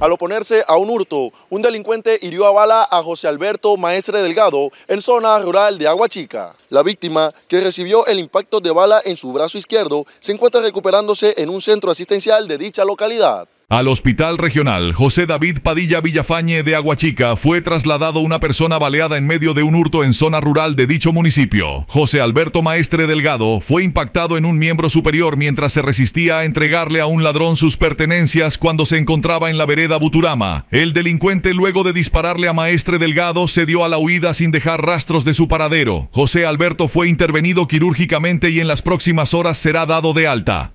Al oponerse a un hurto, un delincuente hirió a bala a José Alberto Maestre Delgado en zona rural de Aguachica. La víctima, que recibió el impacto de bala en su brazo izquierdo, se encuentra recuperándose en un centro asistencial de dicha localidad. Al Hospital Regional José David Padilla Villafañe de Aguachica fue trasladado una persona baleada en medio de un hurto en zona rural de dicho municipio. José Alberto Maestre Delgado fue impactado en un miembro superior mientras se resistía a entregarle a un ladrón sus pertenencias cuando se encontraba en la vereda Buturama. El delincuente luego de dispararle a Maestre Delgado se dio a la huida sin dejar rastros de su paradero. José Alberto fue intervenido quirúrgicamente y en las próximas horas será dado de alta.